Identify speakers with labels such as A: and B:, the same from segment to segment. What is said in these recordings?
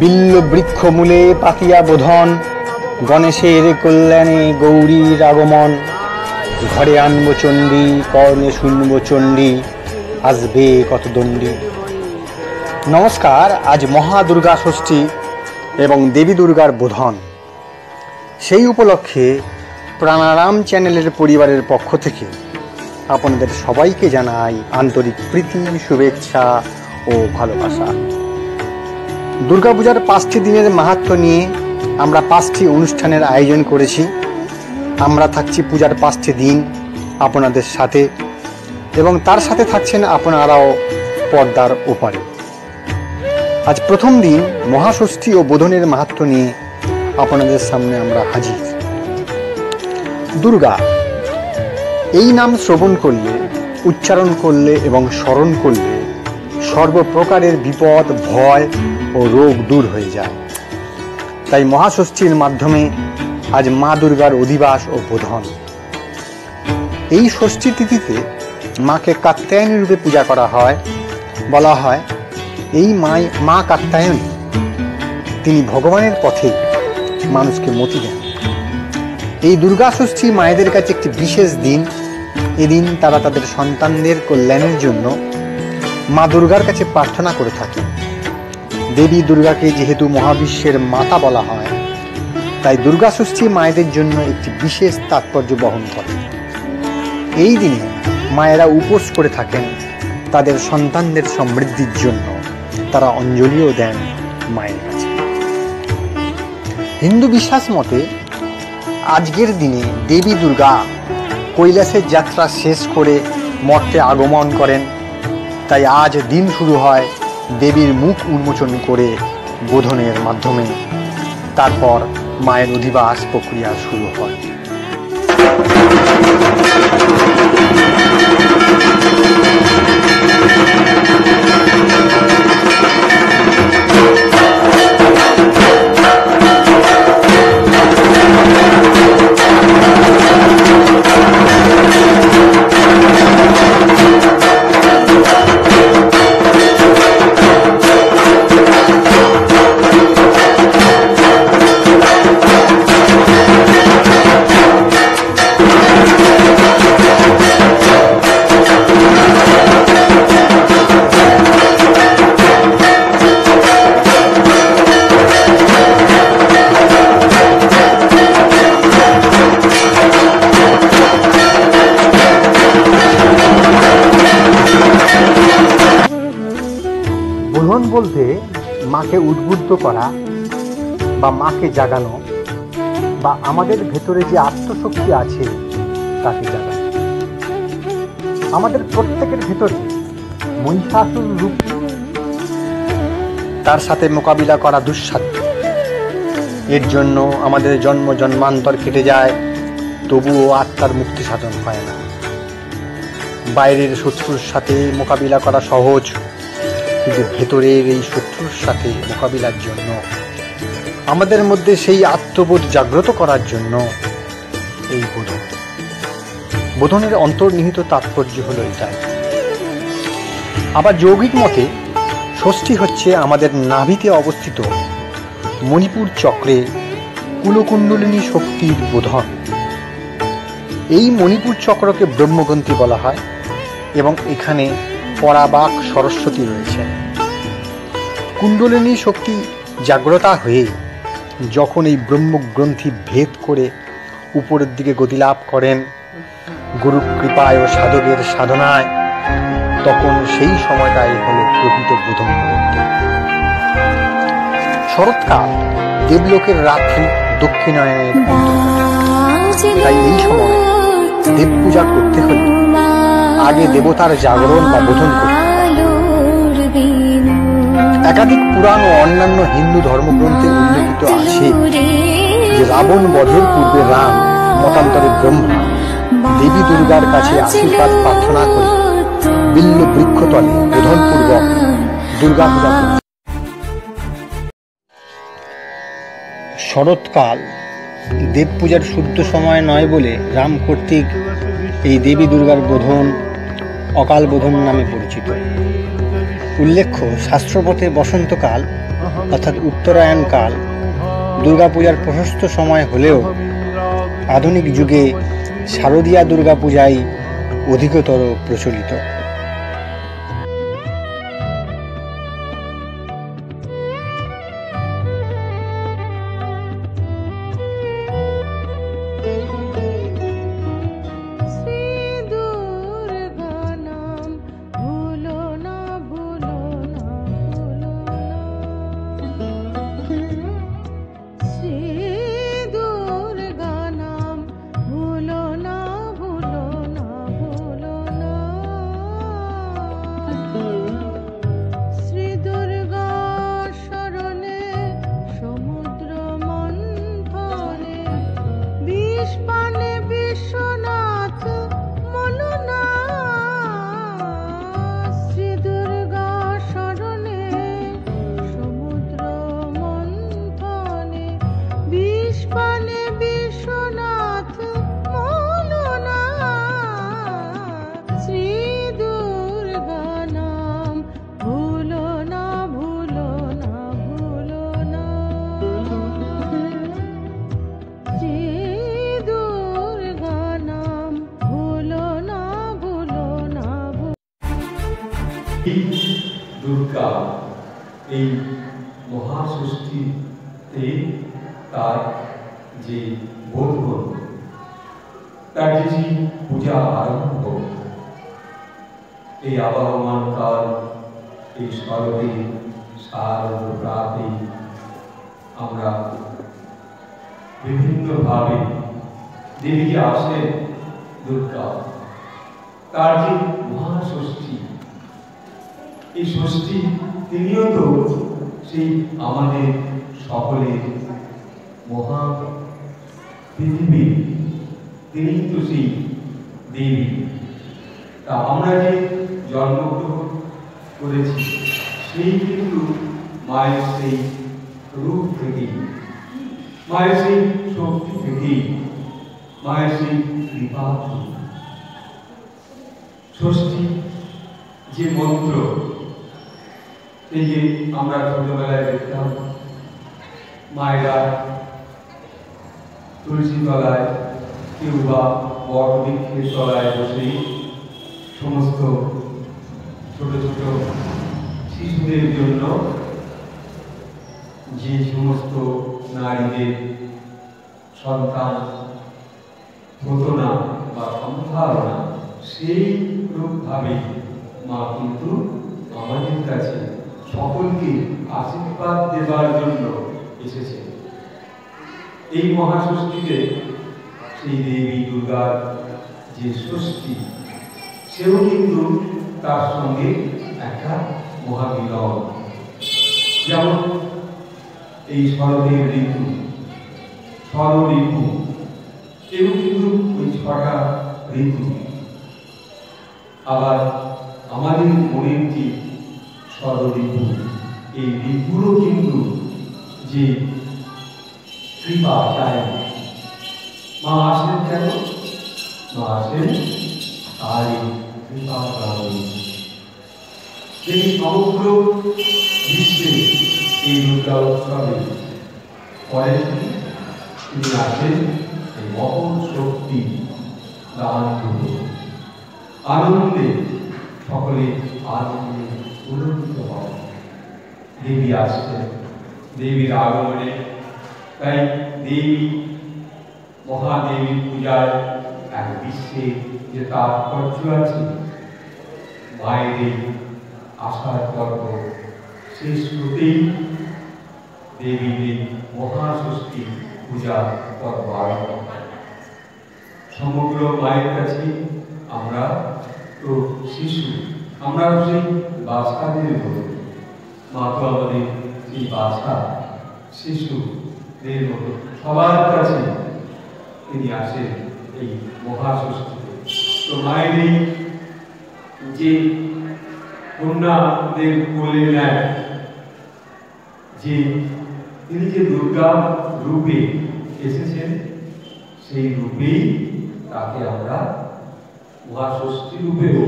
A: বিল্ল বৃক্ষ মূলে পাতিয়া বোধন, গণেশের কল্যাণে গৌরীর আগমন। ঘরে আনব চণ্ডী, কর্ণে শুনব চণ্ডী, আসবে কত দণ্ডী। নমস্কার, আজ মহা দুর্গা ষষ্ঠী এবং দেবী দুর্গার বোধন। সেই উপলক্ষে প্রাণারাম চ্যানেলের পরিবারের পক্ষ থেকে আপনাদের সবাইকে জানাই আন্তরিক প্রীতি, শুভেচ্ছা ও ভালোবাসা। দুর্গাপূজার পাঁচটি দিনের মাহাত্ম নিয়ে আমরা পাঁচটি অনুষ্ঠানের আয়োজন করেছি। আমরা থাকছি পূজার পাঁচটি দিন আপনাদের সাথে এবং তার সাথে থাকছেন আপনারাও পর্দার ওপারে। আজ প্রথম দিন মহাষষ্ঠী ও বোধনের মাহাত্ম নিয়ে আপনাদের সামনে আমরা হাজির। দুর্গা, এই নাম শ্রবণ করলে, উচ্চারণ করলে এবং স্মরণ করলে সর্বপ্রকারের বিপদ, ভয় ও রোগ দূর হয়ে যায়। তাই মহাষষ্ঠীর মাধ্যমে আজ মা দুর্গার অধিবাস ও বোধন। এই ষষ্ঠী তিথিতে মাকে কাত্যায়নী রূপে পূজা করা হয়। বলা হয়, এই মাই, মা কাত্যায়নী, তিনি ভগবানের পথে মানুষকে মতি দেন। এই দুর্গা ষষ্ঠী মায়েদের কাছে একটি বিশেষ দিন। এদিন তারা তাদের সন্তানদের কল্যাণের জন্য মা দুর্গার কাছে প্রার্থনা করে থাকে। দেবী দুর্গাকে যেহেতু মহাবিশ্বের মাতা বলা হয়, তাই দুর্গা ষষ্ঠী মায়েদের জন্য একটি বিশেষ তাৎপর্য বহন করে। এই দিনে মায়েরা উপোস করে থাকেন তাদের সন্তানদের সমৃদ্ধির জন্য। তারা অঞ্জলিও দেন মায়ের কাছে। হিন্দু বিশ্বাস মতে, আজকের দিনে দেবী দুর্গা কৈলাসের যাত্রা শেষ করে মর্তে আগমন করেন। তাই আজ দিন শুরু হয় দেবীর মুখ উন্মোচন করে বোধনের মাধ্যমে। তারপর মায়ের অধিবাস প্রক্রিয়া শুরু হয়। মাকে উদ্বুদ্ধ করা বা মাকে জাগানো বা আমাদের ভেতরে যে আত্মশক্তি আছে, তাকে জাগানো। আমাদের প্রত্যেকের ভেতরে মহিষাসুর রূপ তার সাথে মোকাবিলা করা দুঃসাধ্য। এর জন্য আমাদের জন্ম জন্মান্তর কেটে যায়, তবুও আত্মার মুক্তি সাধন হয় না। বাইরের শত্রুর সাথে মোকাবিলা করা সহজ। কিন্তু ভেতরের এই শত্রুর সাথে মোকাবিলার জন্য, আমাদের মধ্যে সেই আত্মবোধ জাগ্রত করার জন্য এই বোধন। বোধনের অন্তর্নিহিত তাৎপর্য হলো এটাই। আবার যৌগিক মতে, ষষ্ঠী হচ্ছে আমাদের নাভিতে অবস্থিত মণিপুর চক্রে কুলকুণ্ডলিনী শক্তির বোধন। এই মণিপুর চক্রকে ব্রহ্মগ্রন্থি বলা হয় এবং এখানে পরাবাক সরস্বতী রয়েছেন কুণ্ডলিনী শক্তি জাগ্রতা হয়ে যখন এই ব্রহ্মগ্রন্থি ভেদ করে উপরের দিকে গতিলাভ করেন গুরু কৃপায় ও সাধকের সাধনায়, তখন সেই সময়টাই হলো প্রকৃত মুহূর্ত। শরৎকাল দেবলোকের রাত্রি দক্ষিণায়নের তাই এই সময় দেব পূজা করতে হলে আগে দেবতার জাগরণ বা বোধন করতে একাধিক পুরাণ ও অন্যান্য হিন্দু ধর্মগ্রন্থে উল্লেখিত আছে যে রাবণ বধের পূর্বে রাম মতান্তরে ব্রহ্মা দেবী দুর্গার কাছে আশীর্বাদ প্রার্থনা করে বিল্ল বৃক্ষতলে বোধনপূর্বক দুর্গা পূজা শরৎকাল দেব পূজার শুদ্ধ সময় নয় বলে রাম কর্তৃক এই দেবী দুর্গার বোধন অকাল বোধন নামে পরিচিত। উল্লেখ্য, শাস্ত্রপথে বসন্তকাল, অর্থাৎ উত্তরায়ণকাল দুর্গাপূজার প্রশস্ত সময় হলেও আধুনিক যুগে শারদীয়া দুর্গাপূজাই অধিকতর প্রচলিত।
B: দুর্গা
C: এই মহাষষ্ঠীতে তার যে বোধন তার যে যে পূজা আরম্ভ এই আবহমান কাল এই শরতে শারদ প্রাতে আমরা বিভিন্নভাবে দেবীকে আসেন দুর্গা। তার যে মহাষষ্ঠী এই ষষ্ঠী তিনিও তো সেই আমাদের সকলের মহা পৃথিবী তিনি তো সেই দেবী তা আমরা যে জন্মগ্রহণ করেছি, সেই কিন্তু মায়ের সেই রূপ থেকেই, মায়ের সেই শক্তি থেকেই, মায়ের সেই কৃপা। ষষ্ঠী যে মন্ত্র এই যে আমরা ছোটবেলায় দেখতাম মায়েরা তুলসী তলায় কেউ বা বৃক্ষের তলায় বসেই সমস্ত ছোট ছোট শিশুদের জন্য যে সমস্ত নারীদের সন্তান হতো না বা সম্ভাবনা সেই রূপভাবে মা কিন্তু আমাদের কাছে সকলকে আশীর্বাদ দেবার জন্য এসেছে। এই মহাষষ্ঠীতে সেই দেবী দুর্গার যে ষষ্ঠী, সেও কিন্তু তার সঙ্গে একটা মহামিলন যেমন এই শরদের ঋতু শর ঋতু এও কিন্তু ওই ছটা ঋতু। আবার আমাদের মনের যে ঋতু এই ঋতুরও কিন্তু যে কৃপা চাই মা আসেন কেন? মা আসেন তারই কৃপা কারণে তিনি সমগ্র বিশ্বে এই দুর্গা উৎসবে করেন, তিনি আসেন এই মহৎ শক্তি দান করুন আনন্দে সকলে আনন্দে উল্লসিত হন দেবী আসছেন দেবীর আগমনে। তাই দেবী, মহাদেবীর পূজার এক বিশ্বে যে তাৎপর্য আছে এই আসার পর্ব শেষ হতেই এই মহাষষ্ঠী পূজা পর্ব আরম্ভ সমগ্র মায়ের কাছে আমরা তো শিশু আমরা সেই বাচ্চাদের মতো মা তো আমাদের সেই বাচ্চা শিশুদের মতো সবার কাছে তিনি আসেন এই মহাষষ্ঠীতে। তো মায়ের যে কন্যাদের কোলে নেয়, যে তিনি যে দুর্গা রূপে এসেছেন, সেই রূপেই তাকে আমরা মহাষষ্ঠী রূপেও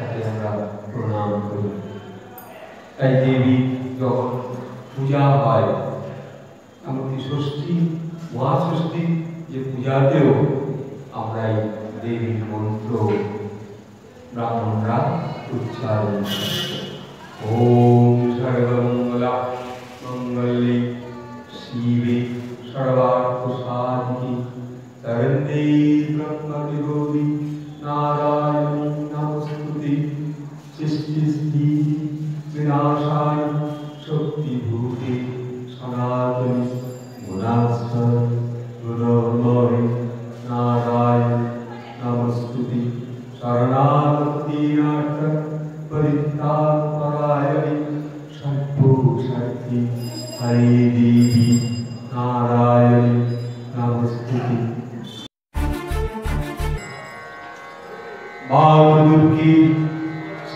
C: তাকে আমরা প্রণাম করি তাই দেবী যখন পূজা হয় এমনকি ষষ্ঠী মহাষষ্ঠী যে পূজাতেও আমরা এই দেবীর মন্ত্র ব্রাহ্মণরা উচ্চারণ করি। ওম সর্বমঙ্গলা মঙ্গলে শিবে সর্বার্থ সাধিকে শরণ্যে ব্রহ্মণি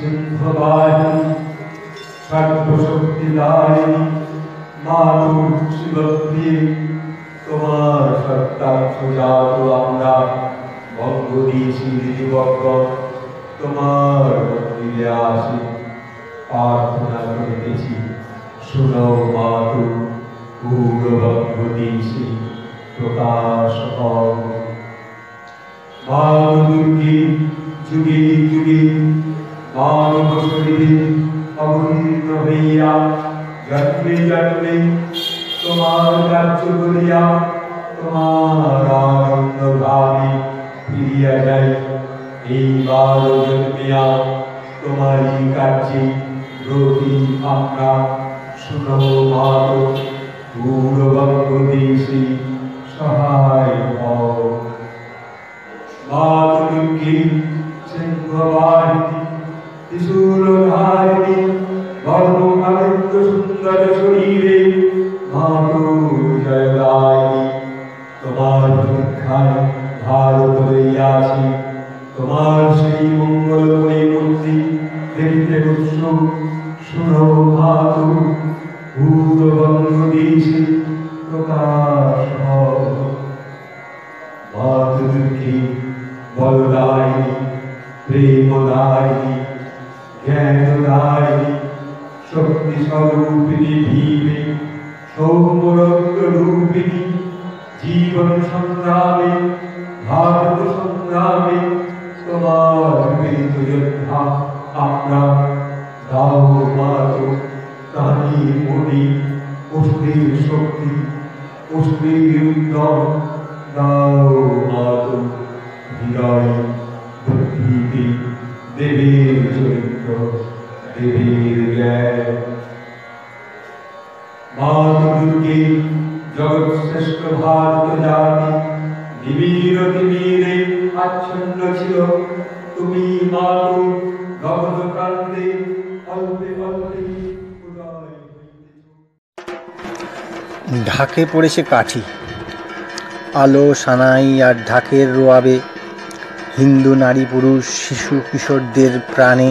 C: সিংহবাহিনী সর্বশক্তিদায়িনী মানব শিবপ্রিয়ে তোমার সত্যাংশ জাত আমরা বঙ্গ দিয়েছি যুবক তোমার মন্দিরে আসি, প্রার্থনা করিতেছি। শুনো মাতু পূর্ববঙ্গ দিয়েছি, প্রকাশ হও মানবী যুগে যুগে মানব শরীরে অবতীর্ণ হইয়া, জন্মে জন্মে তোমার রাজ্য করিয়া, তোমার আনন্দ ভাবে ফিরিয়া যাই। এইবার জন্মিয়া তোমারই কার্যে ব্রতি আমরা সহায় সিংহবাহিনী ত্রিশূলধারিণী বর্ণমালিন্য সুন্দর শক্তি স্বরূপিণী ভীমে সৌমরত্ব রূপিণী জীবন সংগ্রামে ভারত সংগ্রামে তোমার বীর যোদ্ধা আমরা দাও মাত তানি মনি অসুরের শক্তি অসুরের উদ্যম দাও মাত হৃদয় বুদ্ধিতে দেবীর চরিত্র দেবীর জ্ঞান শ্রেষ্ঠ ভারত নিবিড় তিমিরে আচ্ছন্ন ছিল। তুমি গগন অল্পে অল্পে
A: ঢাকে পড়েছে কাঠি। আলো সানাই আর ঢাকের রোয়াবে হিন্দু নারী পুরুষ শিশু কিশোরদের প্রাণে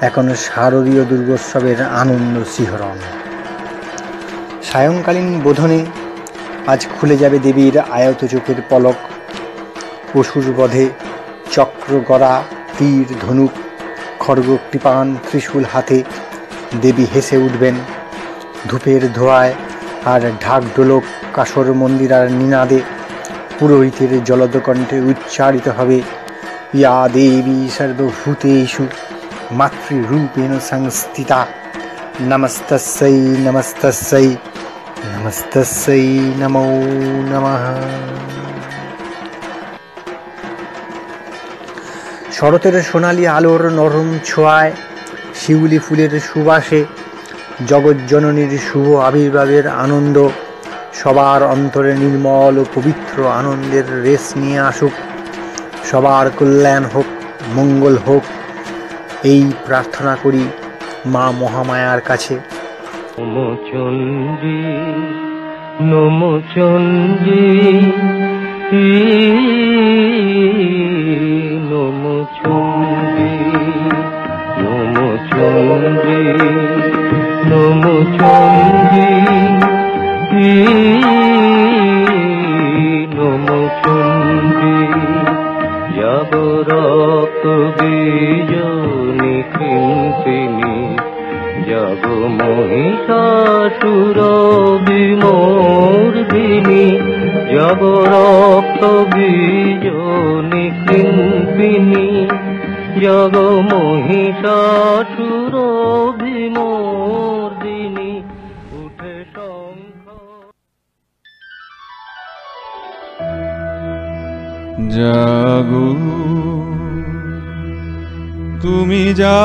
A: এখনও শারদীয় দুর্গোৎসবের আনন্দ শিহরণ। সায়ংকালীন বোধনে আজ খুলে যাবে দেবীর আয়ত চোখের পলক। পশুর বধে চক্র গড়া তীর ধনুক, খড়গ কৃপান ত্রিশূল হাতে দেবী হেসে উঠবেন। ধূপের ধোঁয়ায় আর ঢাক কাসর মন্দির আর নিনাদে পুরোহিতের জলদ কণ্ঠে উচ্চারিত হবে, ইয়া দেবী সর্বভূতেষু মাতৃরূপেণ সংস্থিতা। নমস্তস্যৈ নমস্তস্যৈ। নমস্তস্যৈ নমো নমঃ শরতের সোনালি আলোর নরম ছোঁয়ায়, শিউলি ফুলের সুবাসে জগজ্জননীর শুভ আবির্ভাবের আনন্দ, সবার অন্তরে নির্মল ও পবিত্র আনন্দের রেস নিয়ে আসুক। সবার কল্যাণ হোক, মঙ্গল হোক, এই প্রার্থনা করি মা মহামায়ার কাছে।
D: নমচন্ডী নমচন্ডী নমচন্ডী নমচন্ডী নমচন্ডী রক্ত বীজনি কৃম্পিনী জগ মহিষাসুর বিমূর্দিনী উঠে শঙ্খ।
E: জাগো তুমি যা